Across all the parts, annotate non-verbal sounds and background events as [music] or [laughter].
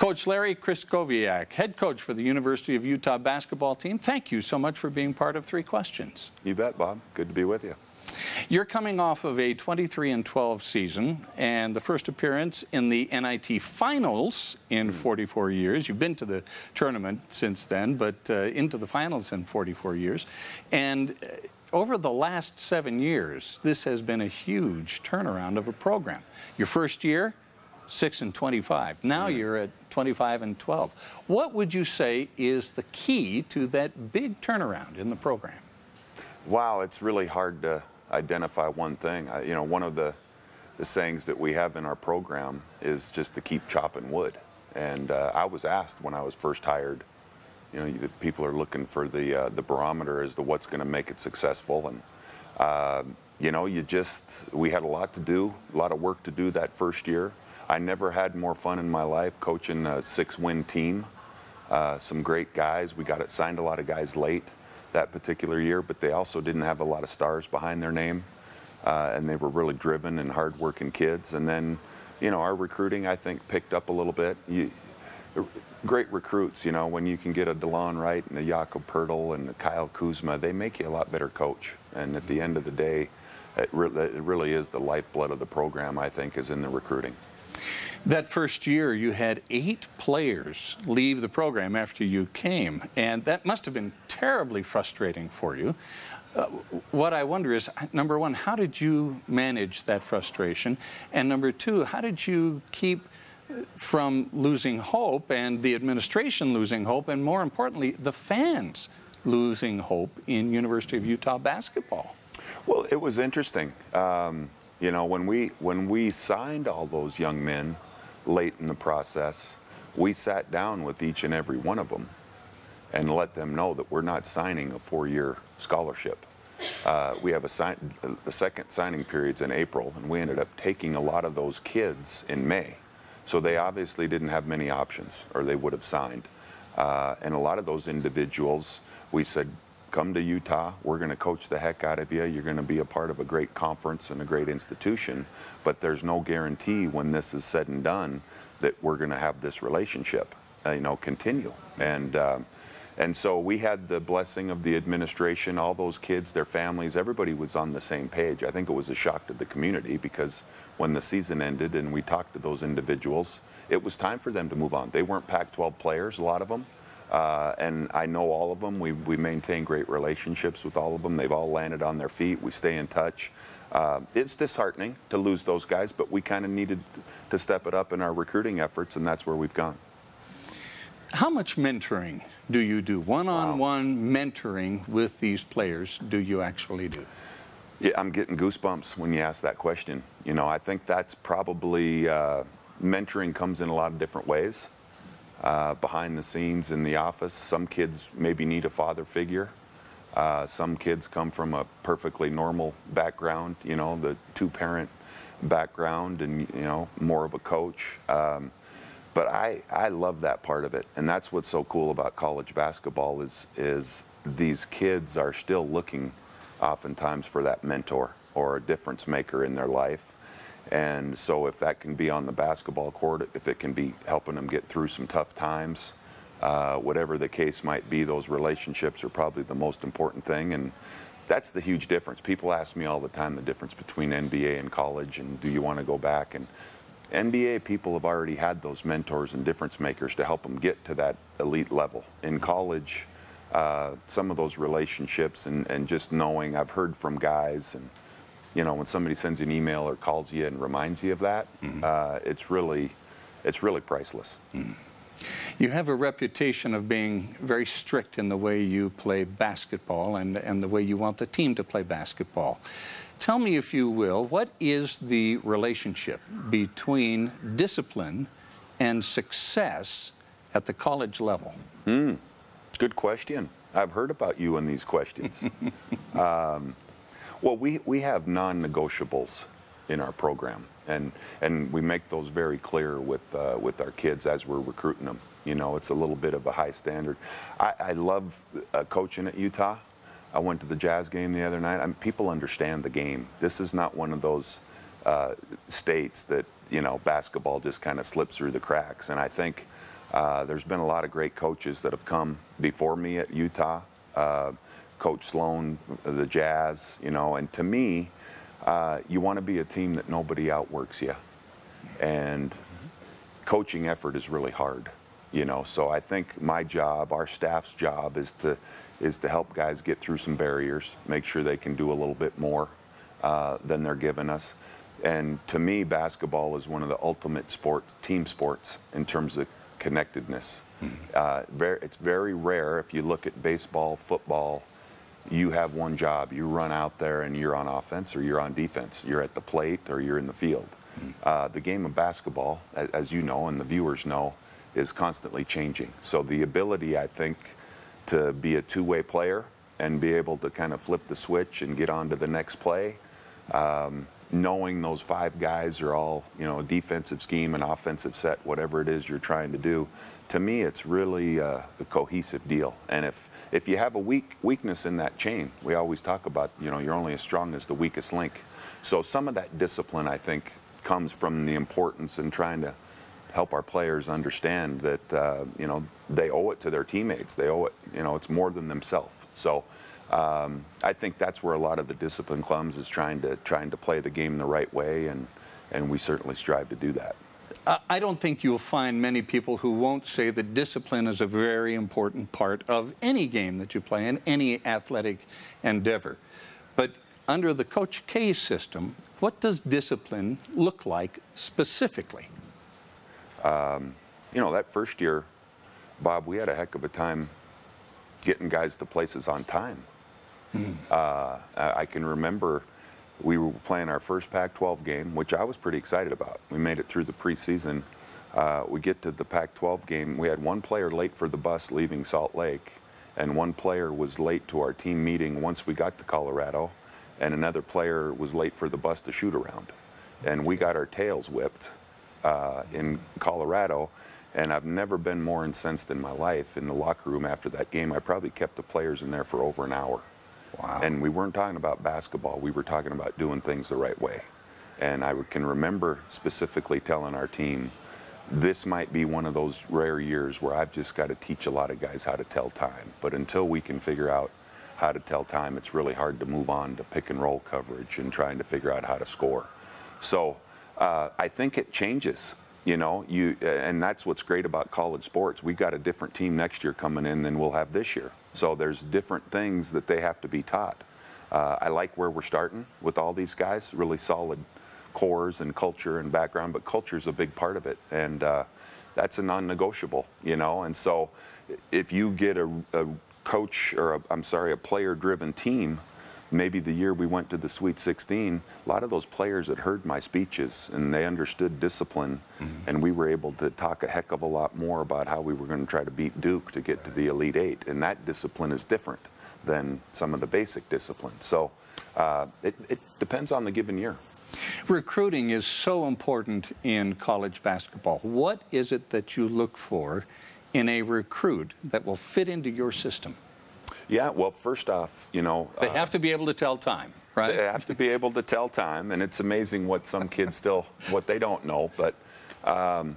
Coach Larry Krystkowiak, head coach for the University of Utah basketball team, thank you so much for being part of Three Questions. You bet, Bob. Good to be with you. You're coming off of a 23 and 12 season and the first appearance in the NIT finals in 44 years. You've been to the tournament since then, but uh, into the finals in 44 years. And uh, over the last seven years, this has been a huge turnaround of a program. Your first year, 6 and 25. Now you're at 25 and 12. What would you say is the key to that big turnaround in the program? Wow, it's really hard to identify one thing. I, you know, one of the, the sayings that we have in our program is just to keep chopping wood. And uh, I was asked when I was first hired, you know, the people are looking for the, uh, the barometer as to what's going to make it successful. And, uh, you know, you just, we had a lot to do, a lot of work to do that first year. I never had more fun in my life coaching a six win team. Uh, some great guys. We got it signed a lot of guys late that particular year, but they also didn't have a lot of stars behind their name. Uh, and they were really driven and hardworking kids. And then, you know, our recruiting, I think, picked up a little bit. You, great recruits, you know, when you can get a DeLon Wright and a Jakob Poeltl and a Kyle Kuzma, they make you a lot better coach. And at the end of the day, it, re- it really is the lifeblood of the program, I think, is in the recruiting. That first year, you had eight players leave the program after you came, and that must have been terribly frustrating for you. Uh, what I wonder is number one, how did you manage that frustration? And number two, how did you keep uh, from losing hope and the administration losing hope, and more importantly, the fans losing hope in University of Utah basketball? Well, it was interesting. Um, you know, when we when we signed all those young men late in the process, we sat down with each and every one of them and let them know that we're not signing a four-year scholarship. Uh, we have a, sign, second signing periods in April, and we ended up taking a lot of those kids in May. So they obviously didn't have many options, or they would have signed. Uh, and a lot of those individuals, we said, come to Utah. We're going to coach the heck out of you. You're going to be a part of a great conference and a great institution. But there's no guarantee when this is said and done that we're going to have this relationship, uh, you know, continue. And uh, and so we had the blessing of the administration, all those kids, their families, everybody was on the same page. I think it was a shock to the community because when the season ended and we talked to those individuals, it was time for them to move on. They weren't Pac 12 players, a lot of them. Uh, and I know all of them. We, we maintain great relationships with all of them. They've all landed on their feet. We stay in touch. Uh, it's disheartening to lose those guys, but we kind of needed to step it up in our recruiting efforts, and that's where we've gone. How much mentoring do you do? One on one mentoring with these players do you actually do? Yeah, I'm getting goosebumps when you ask that question. You know, I think that's probably uh, mentoring comes in a lot of different ways uh, behind the scenes in the office. Some kids maybe need a father figure. Uh, some kids come from a perfectly normal background, you know, the two-parent background, and you know, more of a coach. Um, but I, I love that part of it, and that's what's so cool about college basketball is is these kids are still looking, oftentimes, for that mentor or a difference maker in their life. And so if that can be on the basketball court, if it can be helping them get through some tough times, uh, whatever the case might be, those relationships are probably the most important thing. And that's the huge difference. People ask me all the time the difference between NBA and college and do you want to go back? And NBA people have already had those mentors and difference makers to help them get to that elite level. In college, uh, some of those relationships and, and just knowing, I've heard from guys and you know, when somebody sends you an email or calls you and reminds you of that, mm-hmm. uh, it's really, it's really priceless. Mm. You have a reputation of being very strict in the way you play basketball and, and the way you want the team to play basketball. Tell me, if you will, what is the relationship between discipline and success at the college level? Mm, good question. I've heard about you in these questions. [laughs] um, well, we, we have non-negotiables in our program, and and we make those very clear with uh, with our kids as we're recruiting them. You know, it's a little bit of a high standard. I, I love uh, coaching at Utah. I went to the Jazz game the other night. I mean, people understand the game. This is not one of those uh, states that you know basketball just kind of slips through the cracks. And I think Uh, there's been a lot of great coaches that have come before me at Utah. Uh, Coach Sloan, the Jazz, you know, and to me, uh, you want to be a team that nobody outworks you. And coaching effort is really hard, you know. So I think my job, our staff's job, is to is to help guys get through some barriers, make sure they can do a little bit more uh, than they're giving us. And to me, basketball is one of the ultimate sports, team sports, in terms of connectedness. Mm-hmm. Uh, very, it's very rare if you look at baseball, football, you have one job. You run out there and you're on offense or you're on defense. You're at the plate or you're in the field. Mm-hmm. Uh, the game of basketball, as you know and the viewers know, is constantly changing. So the ability, I think, to be a two-way player and be able to kind of flip the switch and get on to the next play, um, knowing those five guys are all, you know, a defensive scheme, an offensive set, whatever it is you're trying to do, to me, it's really a, a cohesive deal. And if, if you have a weak weakness in that chain, we always talk about, you know, you're only as strong as the weakest link. So some of that discipline, I think, comes from the importance in trying to help our players understand that uh, you know they owe it to their teammates. They owe it. You know, it's more than themselves. So. Um, I think that's where a lot of the discipline comes is trying to trying to play the game the right way, and and we certainly strive to do that. I don't think you'll find many people who won't say that discipline is a very important part of any game that you play in any athletic endeavor. But under the Coach K system, what does discipline look like specifically? Um, you know, that first year, Bob, we had a heck of a time getting guys to places on time. Uh, I can remember we were playing our first Pac 12 game, which I was pretty excited about. We made it through the preseason. Uh, we get to the Pac 12 game. We had one player late for the bus leaving Salt Lake, and one player was late to our team meeting once we got to Colorado, and another player was late for the bus to shoot around. And we got our tails whipped uh, in Colorado. And I've never been more incensed in my life in the locker room after that game. I probably kept the players in there for over an hour. Wow. And we weren't talking about basketball. We were talking about doing things the right way. And I can remember specifically telling our team, this might be one of those rare years where I've just got to teach a lot of guys how to tell time. But until we can figure out how to tell time, it's really hard to move on to pick and roll coverage and trying to figure out how to score. So uh, I think it changes. You know, you and that's what's great about college sports. We've got a different team next year coming in than we'll have this year. So there's different things that they have to be taught. Uh, I like where we're starting with all these guys, really solid cores and culture and background, but culture is a big part of it, and uh, that's a non-negotiable, you know. And so, if you get a, a coach or I'm sorry, a player-driven team maybe the year we went to the Sweet 16, a lot of those players had heard my speeches and they understood discipline, mm-hmm. and we were able to talk a heck of a lot more about how we were going to try to beat Duke to get to the Elite Eight. And that discipline is different than some of the basic discipline. So uh, it, it depends on the given year. Recruiting is so important in college basketball. What is it that you look for in a recruit that will fit into your system? Yeah, well, first off, you know. They uh, have to be able to tell time, right? They have to be able to tell time, and it's amazing what some kids still, what they don't know. But, um,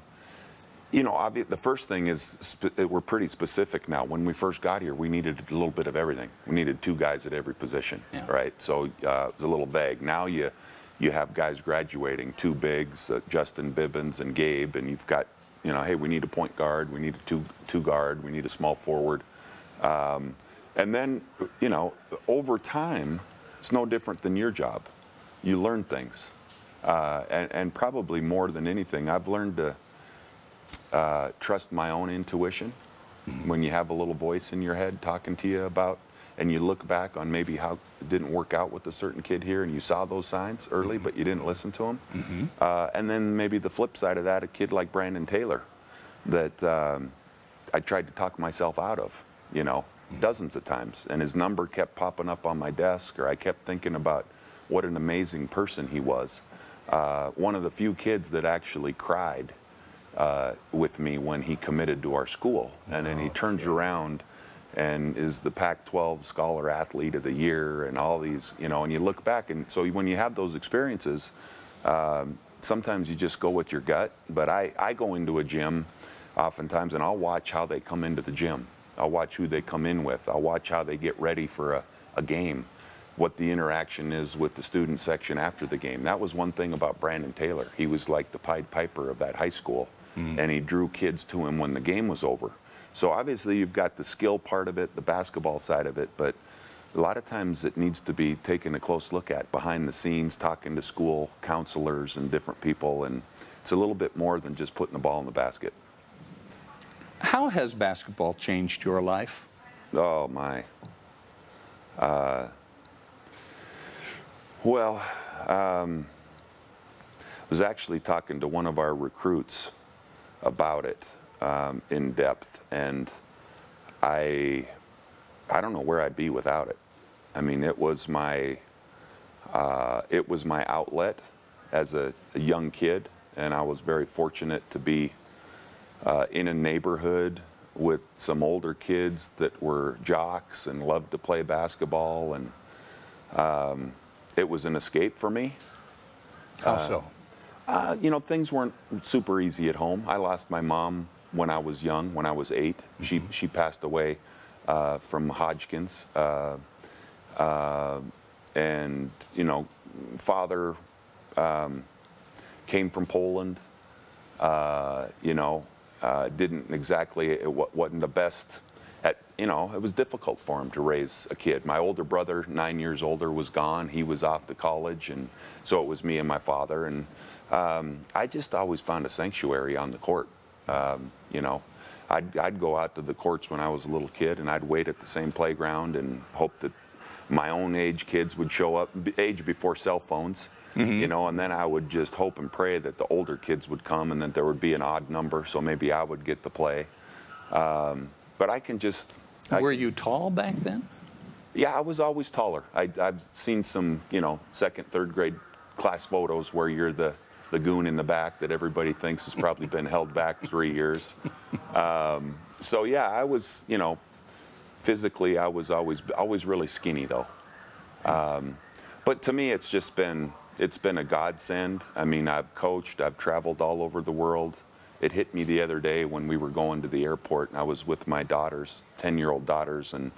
you know, obvi- the first thing is we're pretty specific now. When we first got here, we needed a little bit of everything. We needed two guys at every position, yeah. right? So uh, it was a little vague. Now you, you have guys graduating, two bigs, uh, Justin Bibbins and Gabe, and you've got, you know, hey, we need a point guard, we need a two, two guard, we need a small forward. Um, and then, you know, over time, it's no different than your job. You learn things. Uh, and, and, probably more than anything, I've learned to uh, trust my own intuition mm-hmm. when you have a little voice in your head talking to you about, and you look back on maybe how it didn't work out with a certain kid here, and you saw those signs early, mm-hmm. but you didn't listen to them. Mm-hmm. Uh, and then maybe the flip side of that, a kid like Brandon Taylor, that um, I tried to talk myself out of, you know dozens of times. And his number kept popping up on my desk, or I kept thinking about what an amazing person he was. Uh, one of the few kids that actually cried uh, with me when he committed to our school. And then he oh, turns around and is the Pac 12 Scholar Athlete of the Year and all these, you know, and you look back. And so when you have those experiences, um, sometimes you just go with your gut. But I, I go into a gym oftentimes, and I'll watch how they come into the gym. I'll watch who they come in with. I'll watch how they get ready for a, a game, what the interaction is with the student section after the game. That was one thing about Brandon Taylor. He was like the Pied Piper of that high school, mm. and he drew kids to him when the game was over. So obviously, you've got the skill part of it, the basketball side of it, but a lot of times it needs to be taken a close look at behind the scenes, talking to school counselors and different people, and it's a little bit more than just putting the ball in the basket. How has basketball changed your life? Oh my. Uh, well, um, I was actually talking to one of our recruits about it um, in depth, and I, I don't know where I'd be without it. I mean, it was my, uh, it was my outlet as a, a young kid, and I was very fortunate to be uh, in a neighborhood with some older kids that were jocks and loved to play basketball, and um, it was an escape for me. How so? Uh, you know, things weren't super easy at home. I lost my mom when I was young, when I was 8 She she passed away uh, from Hodgkin's, uh, uh, and you know, father um, came from Poland. Uh, you know, uh, didn't exactly it wa- wasn't the best at you know it was difficult for him to raise a kid. My older brother nine years older was gone. He was off to college and so it was me and my father. And um, i just always found a sanctuary on the court. Um, you know I'd, I'd go out to the courts when i was a little kid and i'd wait at the same playground and hope that my own age kids would show up age before cell phones you know, and then I would just hope and pray that the older kids would come and that there would be an odd number, so maybe I would get to play. Um, but I can just. Were you tall back then? Yeah, I was always taller. I, I've seen some, you know, second, third grade class photos where you're the, the goon in the back that everybody thinks has probably been held back three years. Um, so yeah, I was, you know, physically I was always always really skinny though. Um, but to me, it's just been it's been a godsend. I mean, I've coached, I've traveled all over the world. It hit me the other day when we were going to the airport, and I was with my daughters, ten-year-old daughters, and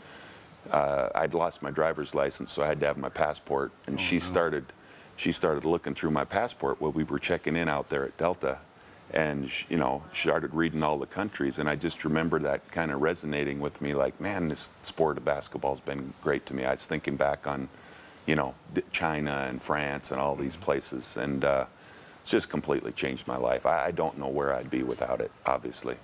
uh, I'd lost my driver's license, so I had to have my passport. And she started, she started looking through my passport while we were checking in out there at Delta, and you know, started reading all the countries. And I just remember that kind of resonating with me, like, man, this sport of basketball's been great to me. I was thinking back on, you know, China and France and all these mm-hmm. places, and uh, it's just completely changed my life. I, I don't know where I'd be without it, obviously.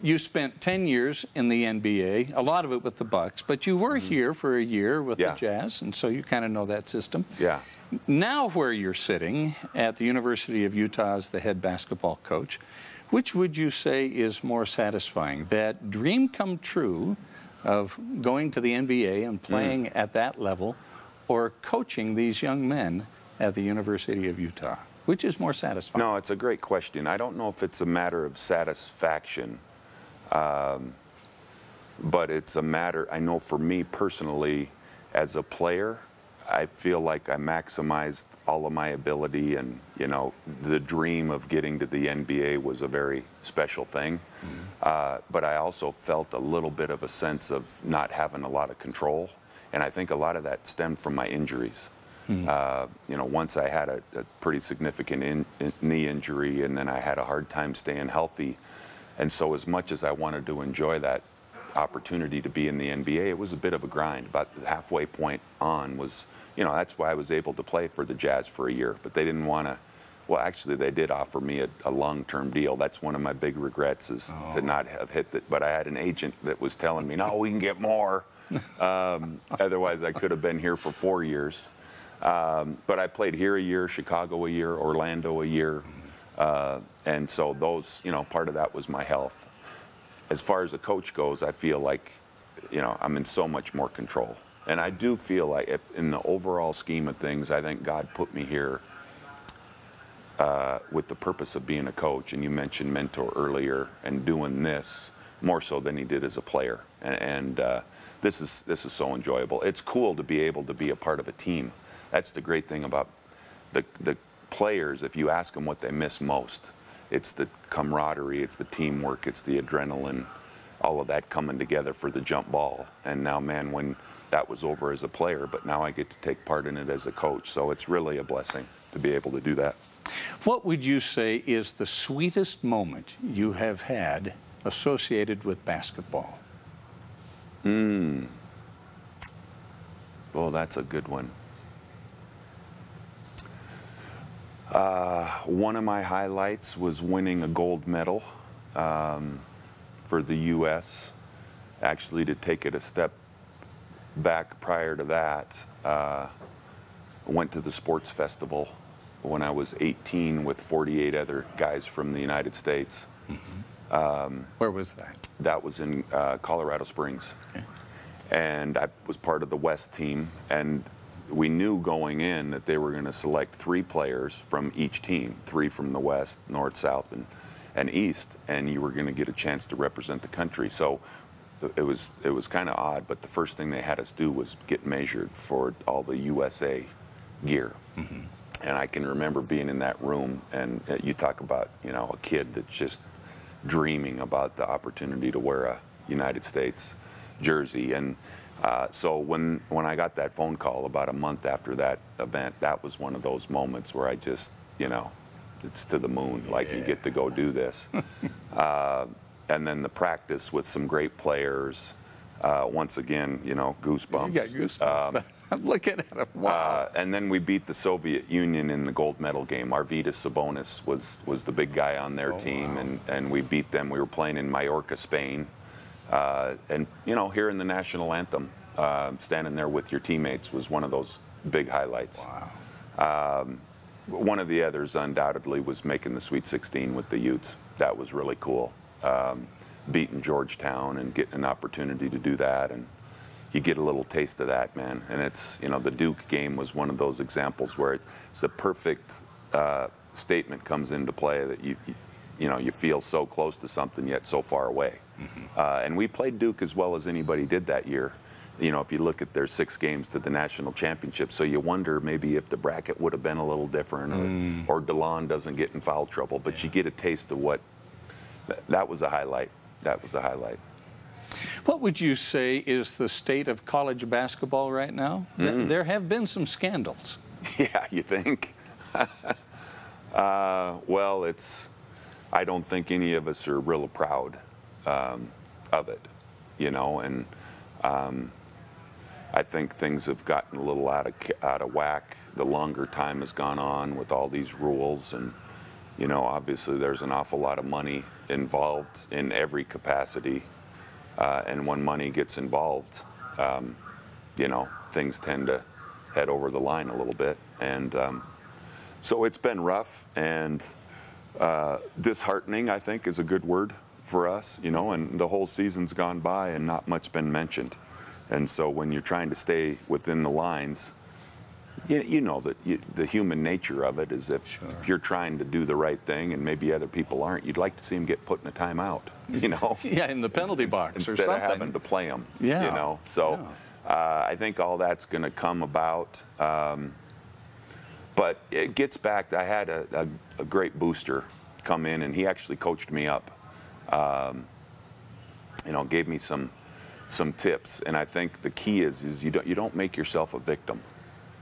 You spent 10 years in the NBA, a lot of it with the Bucks, but you were mm-hmm. here for a year with Yeah. the Jazz, and so you kind of know that system. Yeah. Now, where you're sitting at the University of Utah as the head basketball coach, which would you say is more satisfying? That dream come true of going to the NBA and mm. playing at that level, or coaching these young men at the University of Utah? Which is more satisfying? No, it's a great question. I don't know if it's a matter of satisfaction, um, but it's a matter, I know for me personally, as a player, I feel like I maximized all of my ability, and you know, the dream of getting to the NBA was a very special thing. Uh, but I also felt a little bit of a sense of not having a lot of control, and I think a lot of that stemmed from my injuries. Uh, you know, once I had a, a pretty significant in, in knee injury, and then I had a hard time staying healthy. And so, as much as I wanted to enjoy that opportunity to be in the NBA, it was a bit of a grind. About the halfway point on was, you know, that's why I was able to play for the Jazz for a year. But they didn't want to. Well, actually, they did offer me a, a long-term deal. That's one of my big regrets is to not have hit that. But I had an agent that was telling me, "No, we can get more." Um, otherwise, I could have been here for four years. Um, but I played here a year, Chicago a year, Orlando a year, uh, and so those, you know, part of that was my health. As far as a coach goes, I feel like, you know, I'm in so much more control, and I do feel like, if in the overall scheme of things, I think God put me here uh, with the purpose of being a coach. And you mentioned mentor earlier, and doing this more so than he did as a player, and. and uh, this is this is so enjoyable. It's cool to be able to be a part of a team. That's the great thing about the the players. If you ask them what they miss most, it's the camaraderie, it's the teamwork, it's the adrenaline, all of that coming together for the jump ball. And now, man, when that was over as a player, but now I get to take part in it as a coach. So it's really a blessing to be able to do that. What would you say is the sweetest moment you have had associated with basketball? Hmm. Oh, that's a good one. Uh, one of my highlights was winning a gold medal um, for the U.S. Actually, to take it a step back prior to that, uh, went to the sports festival when I was 18 with 48 other guys from the United States. Mm-hmm. Um, Where was that? That was in uh, Colorado Springs. Okay. And I was part of the West team, and we knew going in that they were going to select three players from each team, three from the West, North, South, and, and East, and you were going to get a chance to represent the country. So it was it was kind of odd, but the first thing they had us do was get measured for all the USA gear. Mm-hmm. And I can remember being in that room, and uh, you talk about you know a kid that's just dreaming about the opportunity to wear a United States jersey, and uh, so when when I got that phone call about a month after that event, that was one of those moments where I just you know it's to the moon, like you get to go do this. [laughs] uh, and then the practice with some great players. Uh, once again, you know, goosebumps. You got goosebumps. Um, I'm looking at it. Wow. Uh, and then we beat the Soviet Union in the gold medal game. Arvydas Sabonis was was the big guy on their oh, team, wow. and, and we beat them. We were playing in Mallorca, Spain. Uh, and, you know, hearing the national anthem, uh, standing there with your teammates was one of those big highlights. Wow. Um, one of the others, undoubtedly, was making the Sweet 16 with the Utes. That was really cool. Um, beating Georgetown and getting an opportunity to do that. And you get a little taste of that, man. And it's, you know, the Duke game was one of those examples where it's the perfect uh, statement comes into play that you, you, you, know, you feel so close to something yet so far away. Mm-hmm. Uh, and we played Duke as well as anybody did that year. You know, if you look at their six games to the national championship, so you wonder maybe if the bracket would have been a little different, mm. or, or Delon doesn't get in foul trouble. But yeah. you get a taste of what that was a highlight. That was a highlight. What would you say is the state of college basketball right now? Mm-hmm. There have been some scandals. [laughs] Yeah, you think? [laughs] uh, well, it's. I don't think any of us are real proud um, of it, you know, and um, I think things have gotten a little out of out of whack. The longer time has gone on with all these rules, and you know, obviously there's an awful lot of money involved in every capacity, uh, and when money gets involved, um, you know, things tend to head over the line a little bit, and um, so it's been rough and uh, disheartening. I think is a good word for us, you know, and the whole season's gone by and not much been mentioned. And so when you're trying to stay within the lines, you, you know that you, the human nature of it is if, sure. if you're trying to do the right thing and maybe other people aren't, you'd like to see them get put in a timeout, you [laughs] know? yeah, in the penalty box Instead of having to play them, yeah. you know? So yeah. uh, I think all that's going to come about. Um, but it gets back, I had a, a, a great booster come in and he actually coached me up um, you know, gave me some some tips. And I think the key is is you don't you don't make yourself a victim.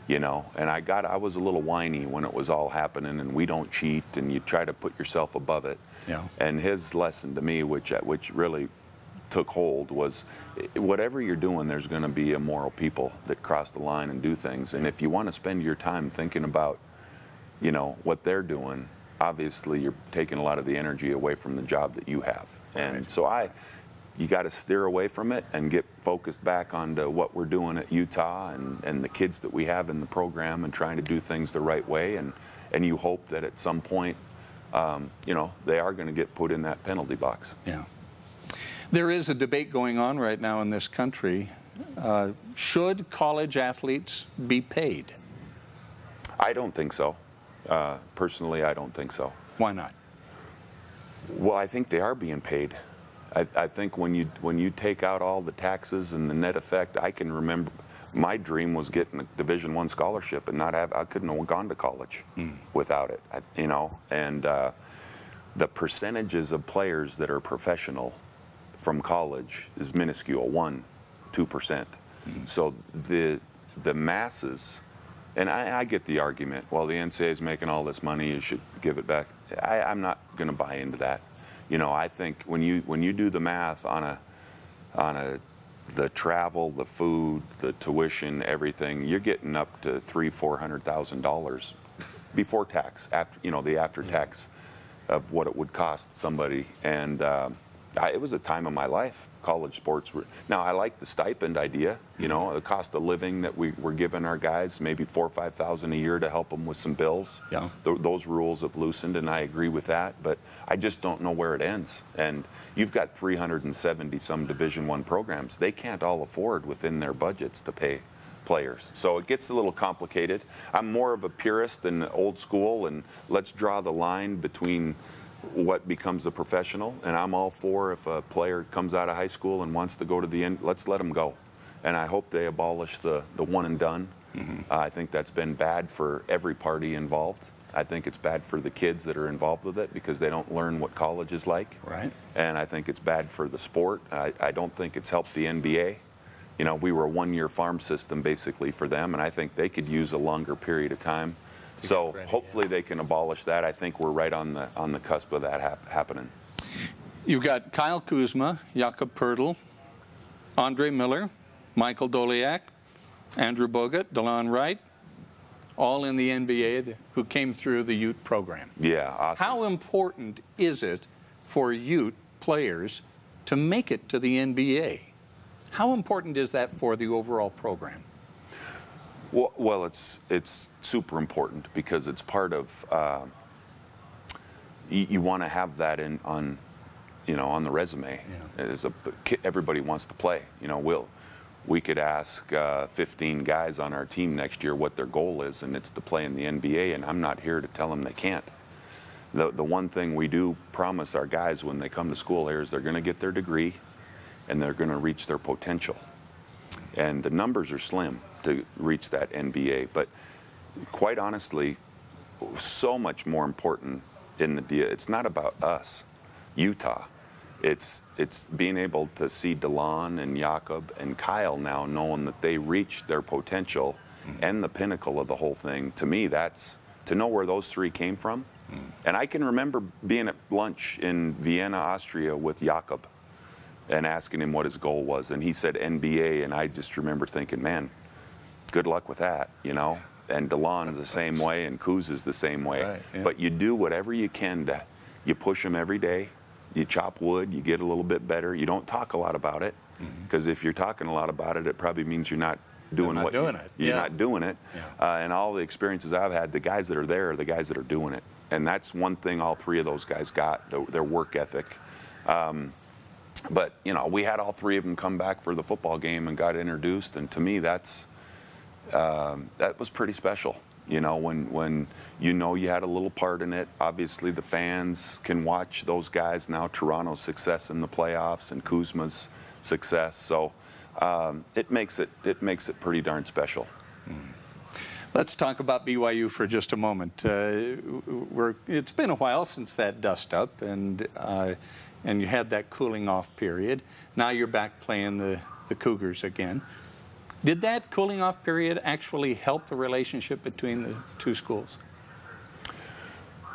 You know, and I got I was a little whiny when it was all happening, and we don't cheat, and you try to put yourself above it. Yeah. And his lesson to me, which uh, which really took hold, was eh, whatever you're doing, there's going to be immoral people that cross the line and do things. And if you want to spend your time thinking about, you know, what they're doing, obviously you're taking a lot of the energy away from the job that you have. And right. so I, you got to steer away from it and get focused back onto what we're doing at Utah and, and the kids that we have in the program and trying to do things the right way. And, and you hope that at some point, um, you know, they are going to get put in that penalty box. Yeah. There is a debate going on right now in this country. Uh, should college athletes be paid? I don't think so. Uh, personally, I don't think so. Why not? Well, I think they are being paid. I, I, think when you when you take out all the taxes and the net effect, I can remember my dream was getting a Division One scholarship and not have I couldn't have gone to college mm. without it. I, you know, and uh, the percentages of players that are professional from college is minuscule, one, two percent. So the the masses, and I, I get the argument. Well, the NCAA is making all this money; you should give it back. I, I'm not going to buy into that. You know, I think when you when you do the math on a on a the travel, the food, the tuition, everything, you're getting up to three, four hundred thousand dollars before tax. After you know the after tax of what it would cost somebody, and um, I, it was a time of my life. College sports were. Now I like the stipend idea. You know, the cost of living that we were giving our guys, maybe four or five thousand a year to help them with some bills. Yeah. Th- those rules have loosened, and I agree with that. But I just don't know where it ends. And you've got 370 some Division One programs. They can't all afford within their budgets to pay players. So it gets a little complicated. I'm more of a purist than old school, and let's draw the line between what becomes a professional. And I'm all for if a player comes out of high school and wants to go to the end, let's let them go. And I hope they abolish the, the one and done. Uh, I think that's been bad for every party involved. I think it's bad for the kids that are involved with it because they don't learn what college is like. Right. And I think it's bad for the sport. I, I don't think it's helped the NBA. You know, we were a one year farm system basically for them, and I think they could use a longer period of time. So get ready, hopefully they can abolish that. I think we're right on the on the cusp of that hap- happening. You've got Kyle Kuzma, Jakob Poeltl, Andre Miller, Michael Doleac, Andrew Bogut, DeLon Wright, all in the NBA who came through the Ute program. Yeah, awesome. How important is it for Ute players to make it to the NBA? How important is that for the overall program? Well, well, it's it's super important because it's part of. Uh, you, you want to have that in on, you know, on the resume. Yeah. As a everybody wants to play. You know, will we could ask uh, 15 guys on our team next year what their goal is, and it's to play in the NBA. And I'm not here to tell them they can't. The the one thing we do promise our guys when they come to school here is they're going to get their degree, and they're going to reach their potential and the numbers are slim to reach that NBA. But quite honestly, so much more important in the deal. It's not about us, Utah. It's it's being able to see DeLon and Jakob and Kyle now knowing that they reached their potential and the pinnacle of the whole thing. To me, that's to know where those three came from. Mm. And I can remember being at lunch in Vienna, Austria with Jakob and asking him what his goal was. And he said NBA. And I just remember thinking, man, good luck with that, you know? And DeLon is the same way, and Kuz is the same way. Right, yeah. But you do whatever you can to, you push them every day. You chop wood, you get a little bit better. You don't talk a lot about it, because if you're talking a lot about it, it probably means you're not doing not what doing you, it. You're Yeah. not doing it. Yeah. Uh, and all the experiences I've had, the guys that are there are the guys that are doing it. And that's one thing all three of those guys got, their, their work ethic. Um, but you know, we had all three of them come back for the football game and got introduced, and to me, that's um, that was pretty special. You know, when when you know you had a little part in it. Obviously, the fans can watch those guys now. Toronto's success in the playoffs and Kuzma's success, so um, it makes it it makes it pretty darn special. Let's talk about BYU for just a moment. Uh, it's been a while since that dust up, and uh, and you had that cooling off period. Now you're back playing the, the Cougars again. Did that cooling off period actually help the relationship between the two schools?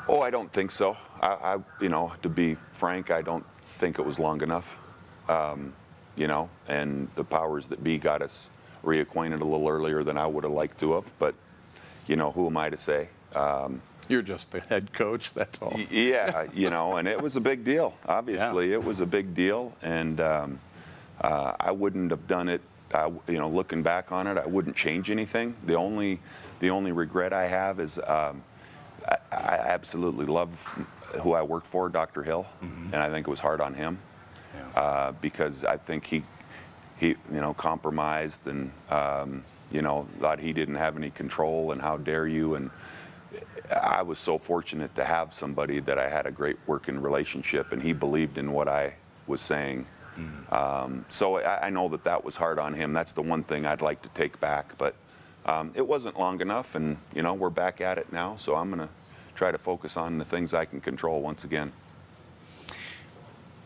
Oh, I don't think so. I, I you know, to be frank, I don't think it was long enough. Um, you know, and the powers that be got us reacquainted a little earlier than I would have liked to have. But, you know, who am I to say? Um, You're just the head coach, that's all. yeah, you know, and it was a big deal. Obviously, it was a big deal, and um, uh, I wouldn't have done it. I, you know, looking back on it, I wouldn't change anything. The only, the only regret I have is um, I, I absolutely love who I worked for, Dr. Hill, and I think it was hard on him Yeah. uh, because I think he, he, you know, compromised and um, you know thought he didn't have any control and how dare you and I was so fortunate to have somebody that I had a great working relationship and he believed in what I was saying. Um, so I, I know that that was hard on him. That's the one thing I'd like to take back, but um, it wasn't long enough, and you know we're back at it now. So I'm gonna try to focus on the things I can control once again.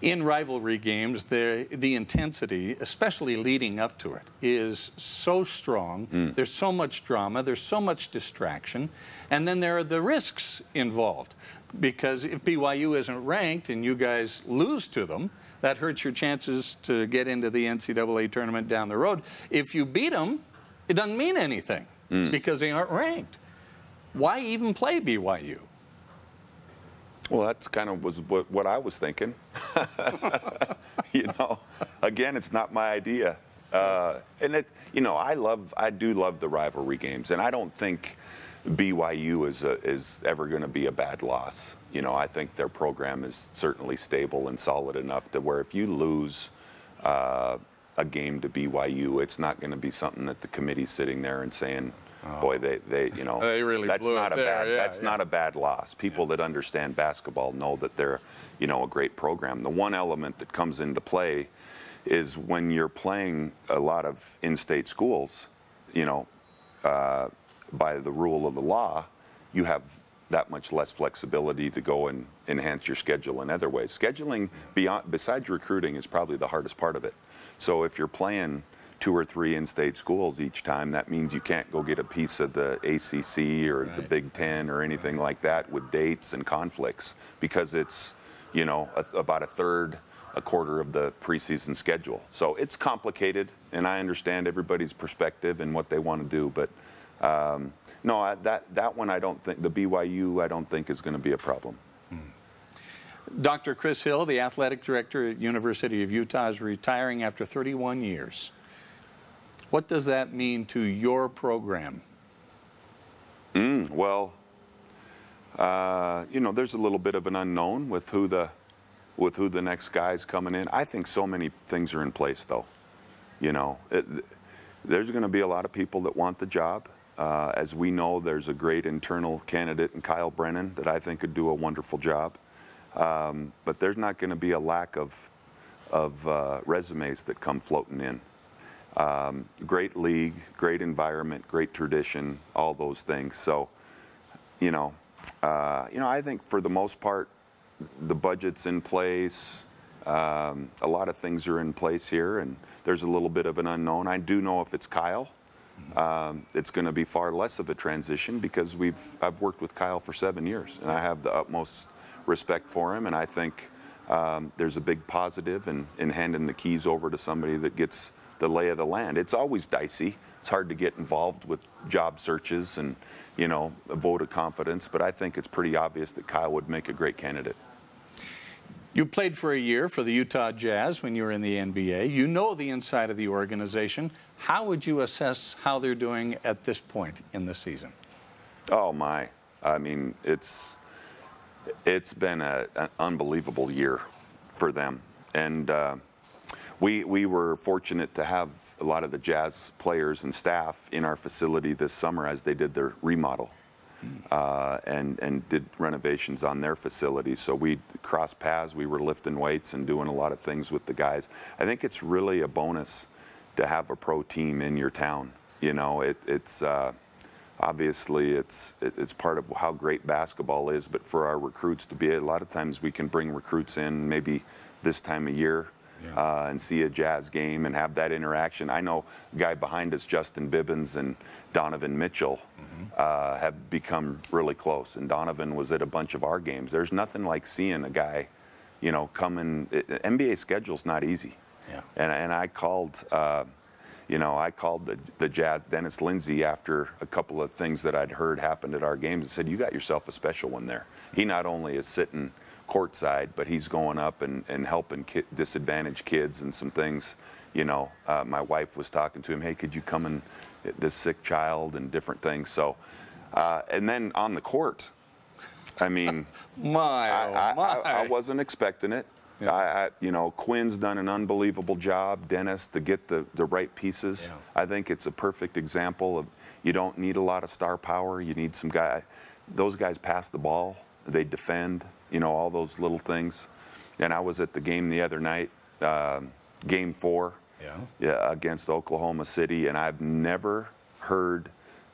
in rivalry games, the, the intensity, especially leading up to it, is so strong. There's so much drama, there's so much distraction, and then there are the risks involved. Because if BYU isn't ranked and you guys lose to them, that hurts your chances to get into the NCAA tournament down the road. If you beat them, it doesn't mean anything because they aren't ranked. Why even play BYU? Well, that's kind of was what, what I was thinking. [laughs] you know, again, it's not my idea. Uh, and it, you know, I love, I do love the rivalry games, and I don't think BYU is a, is ever going to be a bad loss. You know, I think their program is certainly stable and solid enough to where if you lose uh, a game to BYU, it's not going to be something that the committee's sitting there and saying, "Boy, they, they, you know, They really that's not a there, bad, yeah, that's yeah. not a bad loss." People that understand basketball know that they're, you know, a great program. The one element that comes into play is when you're playing a lot of in-state schools, you know, uh, by the rule of the law, you have that much less flexibility to go and enhance your schedule in other ways. Scheduling beyond besides recruiting is probably the hardest part of it. So if you're playing two or three in-state schools each time, that means you can't go get a piece of the ACC or the Big Ten or anything like that with dates and conflicts because it's, you know, a, about a third, a quarter of the preseason schedule. So it's complicated, and I understand everybody's perspective and what they want to do, but um, no, I, that that one I don't think the BYU I don't think is going to be a problem. Dr. Chris Hill, the athletic director at University of Utah, is retiring after 31 years. What does that mean to your program? Well, uh, you know, there's a little bit of an unknown with who the with who the next guy's coming in. I think so many things are in place, though. You know, it, there's going to be a lot of people that want the job. Uh, as we know, there's a great internal candidate in Kyle Brennan that I think could do a wonderful job. Um, but there's not going to be a lack of of uh, resumes that come floating in. Um, great league, great environment, great tradition, all those things. So, you know, uh, you know, I think for the most part, the budget's in place. Um, a lot of things are in place here, and there's a little bit of an unknown. I do know if it's Kyle, um, it's going to be far less of a transition because we've I've worked with Kyle for seven years, and I have the utmost respect for him, and I think um, there's a big positive in, in handing the keys over to somebody that gets the lay of the land. It's always dicey. It's hard to get involved with job searches and you know a vote of confidence, but I think it's pretty obvious that Kyle would make a great candidate. You played for a year for the Utah Jazz when you were in the NBA. You know the inside of the organization. How would you assess how they're doing at this point in the season? Oh my! I mean, it's it's been a, an unbelievable year for them, and uh, we we were fortunate to have a lot of the Jazz players and staff in our facility this summer as they did their remodel. Uh, and and did renovations on their facility. So we crossed paths. We were lifting weights and doing a lot of things with the guys. I think it's really a bonus to have a pro team in your town. You know, it, it's uh, obviously it's it, it's part of how great basketball is. But for our recruits to be, a lot of times we can bring recruits in maybe this time of year. Uh, and see a jazz game and have that interaction. I know a guy behind us, Justin Bibbins and Donovan Mitchell, uh, have become really close. And Donovan was at a bunch of our games. There's nothing like seeing a guy, you know, coming. It, NBA schedule's not easy. Yeah. And, and I called, uh, you know, I called the, the Jazz, Dennis Lindsey, after a couple of things that I'd heard happened at our games and said, You got yourself a special one there. He not only is sitting courtside, but he's going up and, and helping ki- disadvantaged kids and some things. You know, uh, my wife was talking to him, Hey, could you come and this sick child and different things. So, uh, and then on the court, I mean, [laughs] My, I, oh my. I, I wasn't expecting it. Yeah. I, I, you know, Quin's done an unbelievable job, Dennis, to get the, the right pieces. Yeah. I think it's a perfect example of you don't need a lot of star power. You need some guy. Those guys pass the ball, they defend. You know, all those little things. And I was at the game the other night, um, game four, Yeah. yeah, against Oklahoma City, and I've never heard,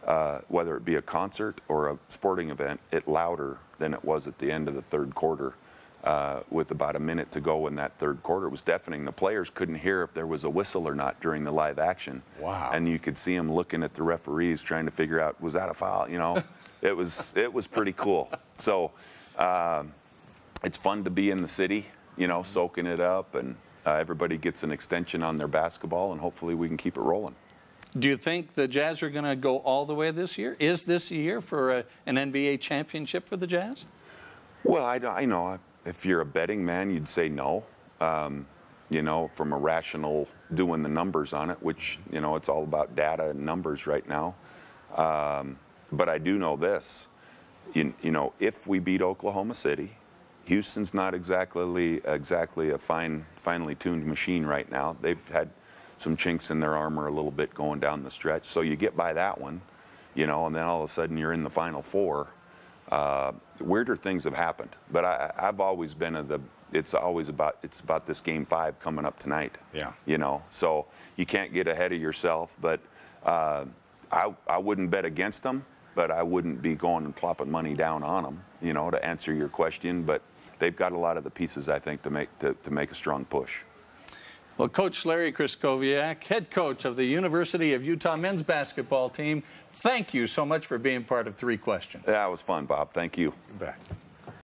uh, whether it be a concert or a sporting event, it louder than it was at the end of the third quarter uh, with about a minute to go in that third quarter. It was deafening. The players couldn't hear if there was a whistle or not during the live action. Wow. And you could see them looking at the referees trying to figure out was that a foul? You know, [laughs] it was it was pretty cool. So um, it's fun to be in the city, you know, soaking it up, and uh, everybody gets an extension on their basketball, and hopefully we can keep it rolling. Do you think the Jazz are going to go all the way this year? Is this a year for a, an NBA championship for the Jazz? Well, I, I know if you're a betting man, you'd say no. Um, you know, from a rational doing the numbers on it, which you know it's all about data and numbers right now. Um, but I do know this. You, you know, if we beat Oklahoma City, Houston's not exactly exactly a fine, finely tuned machine right now. They've had some chinks in their armor a little bit going down the stretch. So you get by that one, you know, and then all of a sudden you're in the final four. Uh, weirder things have happened, but I, I've always been of the. It's always about it's about this game five coming up tonight. Yeah. You know, so you can't get ahead of yourself. But uh, I I wouldn't bet against them, but I wouldn't be going and plopping money down on them. You know, to answer your question, but they've got a lot of the pieces I think to make to, to make a strong push. Well, Coach Larry Krystkowiak, head coach of the University of Utah men's basketball team, thank you so much for being part of Three Questions. That was fun, Bob. Thank you. You're Back.